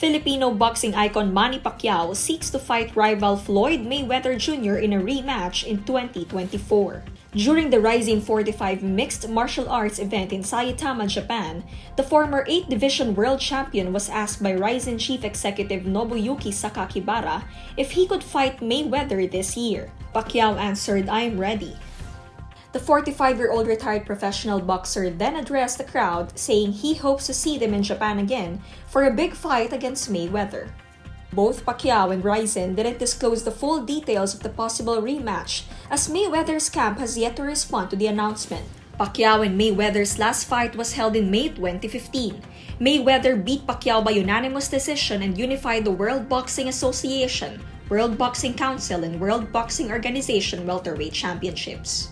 Filipino boxing icon Manny Pacquiao seeks to fight rival Floyd Mayweather Jr. in a rematch in 2024. During the Rizin 45 mixed martial arts event in Saitama, Japan, the former 8th Division World Champion was asked by Rizin Chief Executive Nobuyuki Sakakibara if he could fight Mayweather this year. Pacquiao answered, I am ready. The 45 year old retired professional boxer then addressed the crowd, saying he hopes to see them in Japan again for a big fight against Mayweather. Both Pacquiao and Rizin didn't disclose the full details of the possible rematch, as Mayweather's camp has yet to respond to the announcement. Pacquiao and Mayweather's last fight was held in May 2015. Mayweather beat Pacquiao by unanimous decision and unified the World Boxing Association, World Boxing Council, and World Boxing Organization welterweight championships.